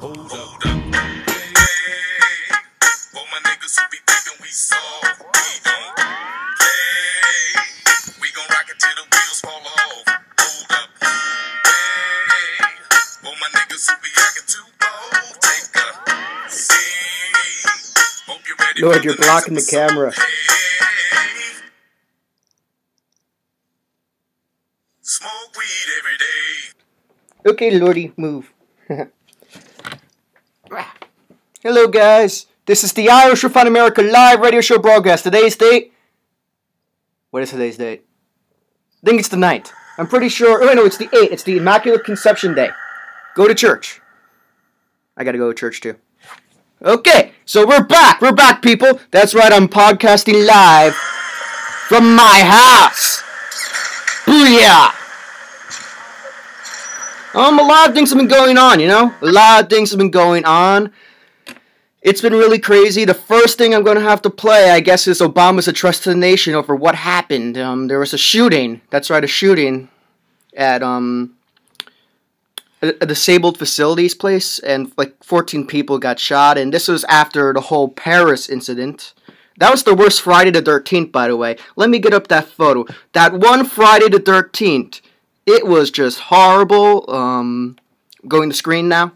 Hold up. Hey, for my niggas who be thinking we soft, we don't play. We gon' rock it till the wheels fall off. Hold up. Hey, for my niggas who be acting too bold, take a seat. Hope you're ready Lord, you're blocking the camera. Smoke weed every day. Okay, Lordy, move. Hello, guys. This is the Irish Fun America live radio show broadcast. Today's date. What is today's date? I think it's the 9th. I'm pretty sure. Oh, no, it's the 8th. It's the Immaculate Conception Day. Go to church. I gotta go to church too. Okay, so we're back. We're back, people. That's right, I'm podcasting live from my house. Booyah! Um, a lot of things have been going on, you know? A lot of things have been going on. It's been really crazy. The first thing I'm going to have to play, I guess, is Obama's address to the nation over what happened. Um, there was a shooting. That's right, a shooting at, um, a, a disabled facilities place, and like 14 people got shot, and this was after the whole Paris incident. That was the worst Friday the 13th, by the way. Let me get up that photo. That one Friday the 13th, it was just horrible. Um, going to screen now.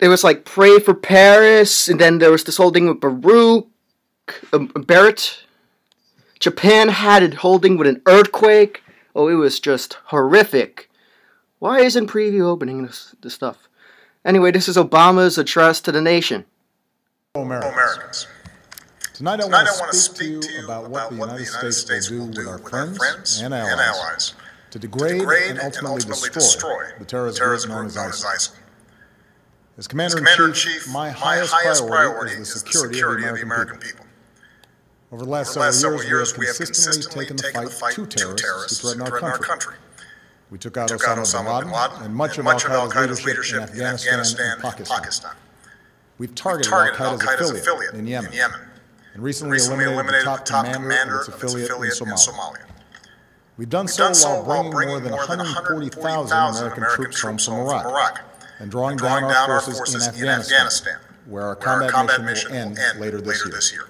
It was like pray for Paris, and then there was this whole thing with Baruch, um, Barrett. Japan had it holding with an earthquake. Oh, it was just horrific. Why isn't preview opening this, this stuff? Anyway, this is Obama's address to the nation. Americans. Americans. Tonight I Tonight want I want to speak to you about what the United States will do with our friends and allies to degrade and ultimately destroy the terrorist group known as ISIL. As Commander-in-Chief, my highest priority is the security of the American people. Over the last the last several years, years, we have consistently taken the fight to terrorists who threaten our country. We took out Took out Osama bin Laden and much of Al-Qaeda's leadership in Afghanistan and Pakistan. We've targeted Targeted Al-Qaeda's affiliate in Yemen and recently Recently eliminated eliminated the top commander of its affiliate in Somalia. We've done so Done so while bringing more than 140,000 American troops home from Iraq and drawing down our forces in Afghanistan, where our combat mission will end later this year.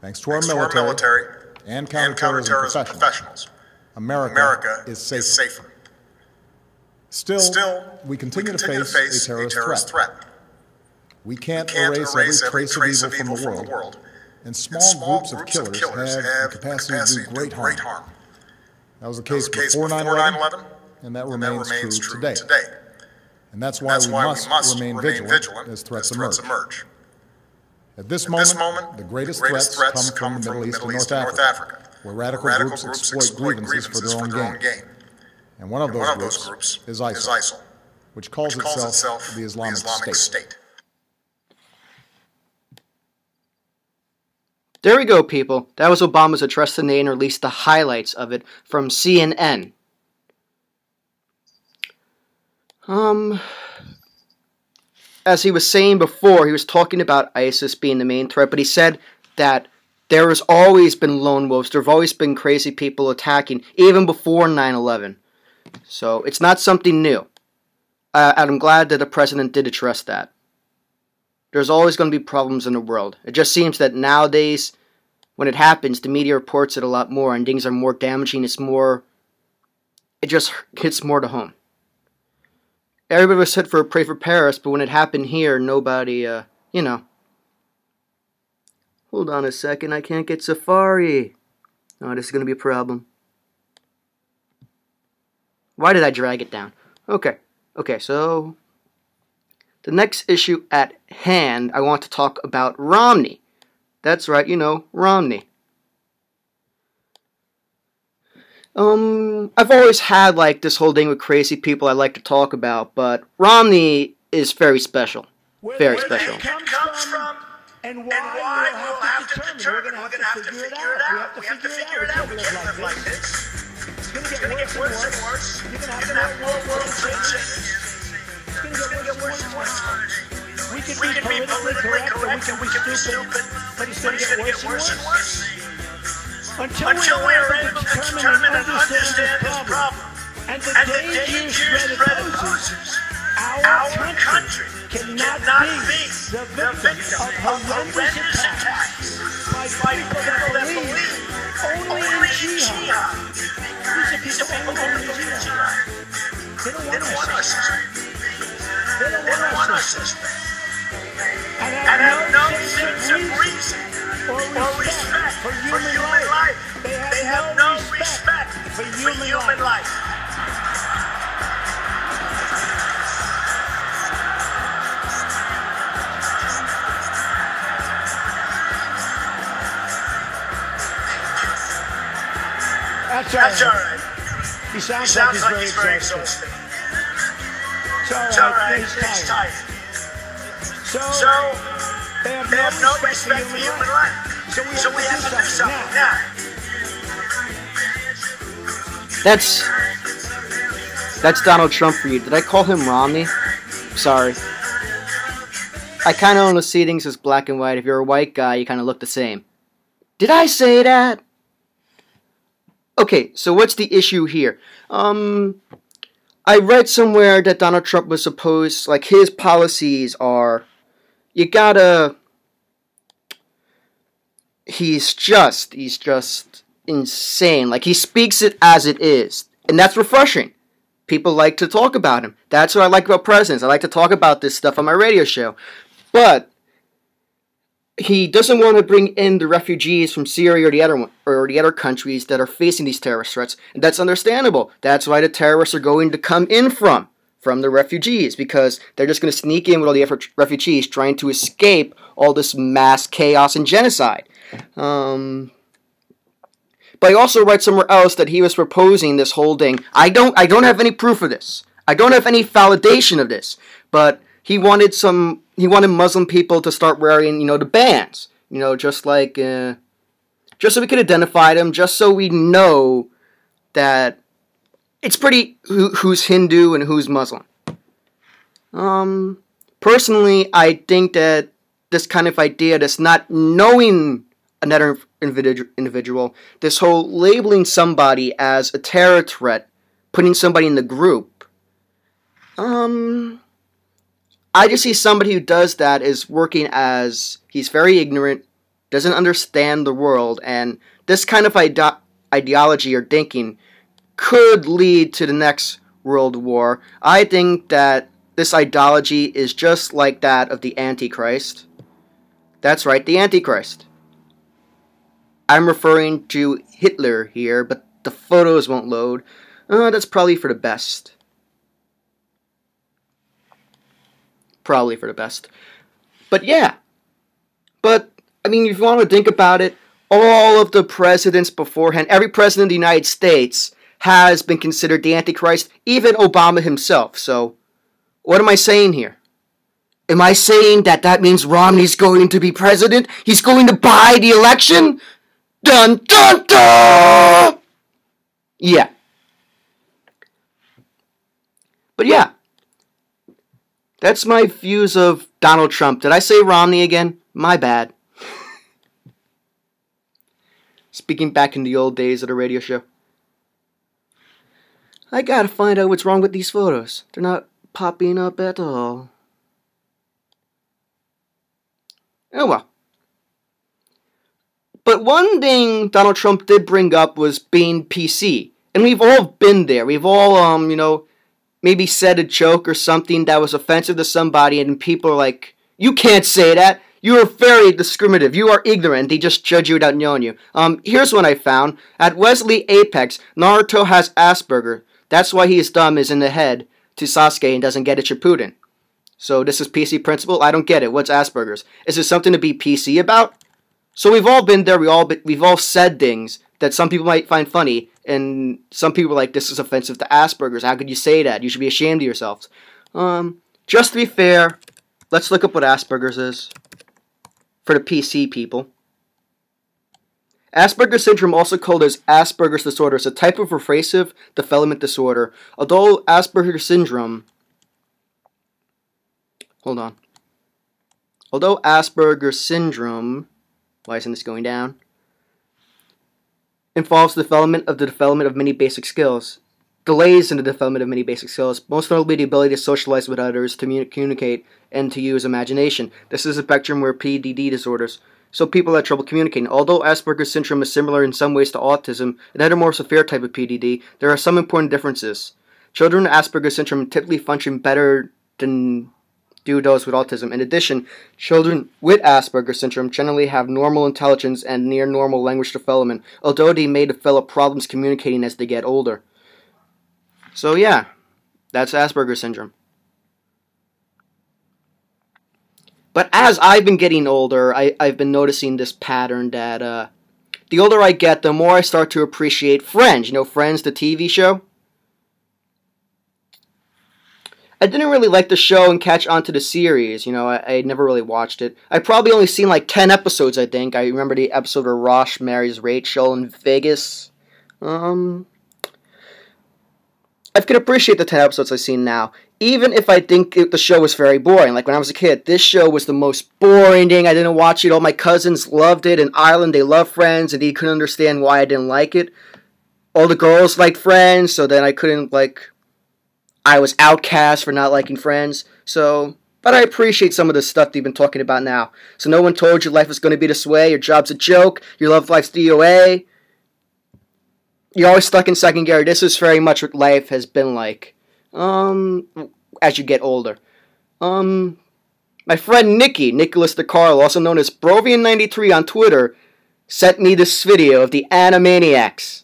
Thanks to our Thanks to our military military and and counterterrorism counterterrorism professionals, America America is is safer. safer. Still, Still, we continue, we to face, a terrorist, threat. We can't, Can't erase, every trace of evil from the world, and small, Small groups, of killers, have, the capacity, to do great harm. That was the That was case, the case before before 9 9/11, 11, and that and remains, that remains true, true today. today. And that's why, That's we, why must we must remain, remain vigilant, vigilant as threats, as threats emerge. emerge. At this At moment, this moment, the greatest, the greatest threats, threats come from the Middle East and North, North Africa, Africa, where radical, where radical groups, groups exploit exploit grievances, for their own gain. And one of, And those, one of groups those groups is is ISIL, ISIL, which calls, which calls itself, itself the Islamic, State. State. There we go, people. That was Obama's address to the nation, or at least the highlights of it from CNN. Um, as he was saying before, he was talking about ISIS being the main threat, but he said that there has always been lone wolves. There have always been crazy people attacking, even before 9 11. So it's not something new. Uh, and I'm glad that the president did address that. There's always going to be problems in the world. It just seems that nowadays, when it happens, the media reports it a lot more, and things are more damaging. It's more. It just hits more to home. Everybody was set for a pray for Paris, but when it happened here, nobody, uh, you know. Hold on a second, I can't get Safari. Oh, this is going to be a problem. Why did I drag it down? Okay, okay, so. The next issue at hand, I want to talk about Romney. That's right, you know, Romney. Um, I've always had like this whole thing with crazy people I like to talk about, but Romney is very special. Very where special. the hate comes from and why, we'll have to determine. We're going to have to figure it out. We have to figure it out. We can't live like this. It's going to get worse and worse. You're going to have to have more world trade It's going to get worse and worse. We can be politically correct and we can be stupid, but it's going to get worse and worse. Until we are able to determine and understand this problem and the, and the danger spread it poses. Our, country, cannot, be the victim, of horrendous, attacks, by people that believe only, only in jihad. These are people only in jihad. They don't want system. They don't want system. And have no sense of reason or respect for human life. They have no respect for human life. That's all right. That's all right. He sounds, he sounds like, he's, like very, he's very exhausted. It's all right. It's all right. He's, he's tired. So, so they have, they no, have no respect for human life. life. So we so we have to do something now. That's that's Donald Trump for you. Did I call him Romney? Sorry. I kind of only see things as black and white. If you're a white guy, you kind of look the same. Did I say that? Okay, so what's the issue here? Um, I read somewhere that Donald Trump was supposed, like, his policies are, you gotta, he's just, he's just insane. Like, he speaks it as it is. And that's refreshing. People like to talk about him. That's what I like about presidents. I like to talk about this stuff on my radio show. But he doesn't want to bring in the refugees from Syria or the other or the other countries that are facing these terrorist threats, and that's understandable. That's why the terrorists are going to come in from from the refugees because they're just going to sneak in with all the refugees trying to escape all this mass chaos and genocide. Um, but I also read somewhere else that he was proposing this whole thing. I don't I don't have any proof of this. I don't have any validation of this, but he wanted some he wanted Muslim people to start wearing, you know, the bands, you know, just like, uh, just so we could identify them, just so we know that it's pretty who, who's Hindu and who's Muslim. Um, personally, I think that this kind of idea, this not knowing another individual, this whole labeling somebody as a terror threat, putting somebody in the group, um, I just see somebody who does that is working as he's very ignorant, doesn't understand the world, and this kind of ide- ideology or thinking could lead to the next world war. I think that this ideology is just like that of the Antichrist. That's right, the Antichrist. I'm referring to Hitler here, but the photos won't load. Uh, that's probably for the best. probably for the best. But yeah. But, I mean, if you want to think about it, all of the presidents beforehand, every president of the United States has been considered the Antichrist, even Obama himself. So, what am I saying here? Am I saying that that means Romney's going to be president? He's going to buy the election? Dun dun dun! Yeah. But yeah, that's my views of Donald Trump. Did I say Romney again? My bad. Speaking back in the old days of the radio show. I gotta find out what's wrong with these photos. They're not popping up at all. Oh well. But one thing Donald Trump did bring up was being PC. And we've all been there. We've all, um, you know, maybe said a joke or something that was offensive to somebody, and people are like, "You can't say that. You are very discriminative. You are ignorant. They just judge you without knowing you." Um, here's what I found: at Wesley Apex, Naruto has Asperger. That's why he is dumb is in the head to Sasuke and doesn't get it Shippuden. So this is PC Principal. I don't get it. What's Asperger's? Is there something to be PC about? So we've all been there. We all we've all said things that some people might find funny, and some people are like, this is offensive to Asperger's. How could you say that? You should be ashamed of yourselves. Um, just to be fair, let's look up what Asperger's is for the PC people. Asperger's syndrome, also called as Asperger's disorder, is a type of reflexive development disorder. Although Asperger's syndrome, hold on. Although Asperger's syndrome, why isn't this going down? involves the development of the development of many basic skills. delays in the development of many basic skills, most notably the ability to socialize with others, to communicate, and to use imagination. This is a spectrum where PDD disorders. So people have trouble communicating. Although Asperger's syndrome is similar in some ways to autism, another more severe type of PDD, there are some important differences. Children with Asperger's syndrome typically function better than do those with autism. In addition, children with Asperger's syndrome generally have normal intelligence and near normal language development, although they may develop problems communicating as they get older. So, yeah, that's Asperger's syndrome. But as I've been getting older, I, I've been noticing this pattern that uh, the older I get, the more I start to appreciate Friends. You know, Friends, the TV show? I didn't really like the show and catch on to the series. You know, I, I never really watched it. I probably only seen like 10 episodes, I think. I remember the episode where Ross marries Rachel in Vegas. Um, I can appreciate the 10 episodes I've seen now. Even if I think it, the show was very boring. Like when I was a kid, this show was the most boring thing. I didn't watch it. All my cousins loved it. In Ireland, they love Friends, and they couldn't understand why I didn't like it. All the girls liked Friends, so then I couldn't, like, I was outcast for not liking Friends. So, but I appreciate some of the stuff they've been talking about now. So no one told you life was going to be this way. Your job's a joke. Your love life's DOA. You're always stuck in second gear. This is very much what life has been like. Um, as you get older. Um, my friend Nikki, Nicholas DeCarlo, also known as Brovian93 on Twitter, sent me this video of the Animaniacs.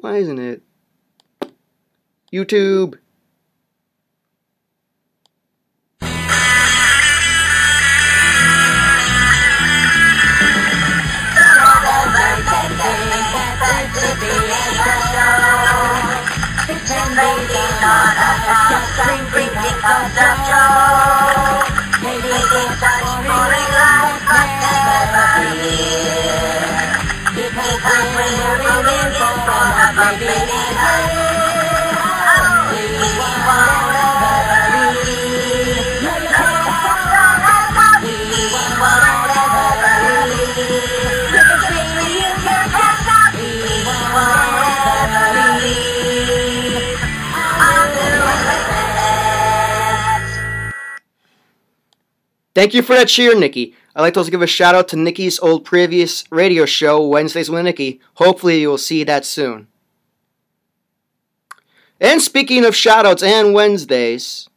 Why isn't it? YouTube. Thank you for that cheer, Nikki. I'd like to also give a shout out to Nikki's old previous radio show, Wednesdays with Nikki. Hopefully, you will see that soon. And speaking of shout outs and Wednesdays,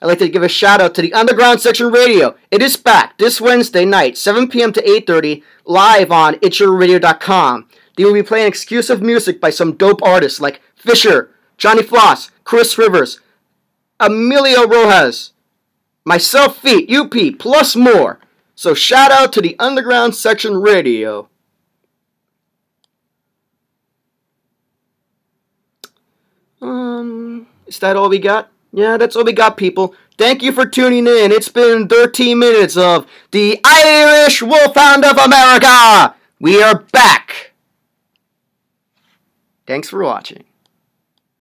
I'd like to give a shout out to the Underground Section Radio. It is back this Wednesday night, 7 p.m. to 8.30, live on itchyourradio.com. They will be playing exclusive music by some dope artists like Fisher, Johnny Floss, Chris Rivers, Emilio Rojas, myself feet, UP, plus more. So shout out to the Underground Section Radio. Um, is that all we got? Yeah, that's all we got, people. Thank you for tuning in. It's been 13 minutes of the Irish Wolfhound of America. We are back. Thanks for watching.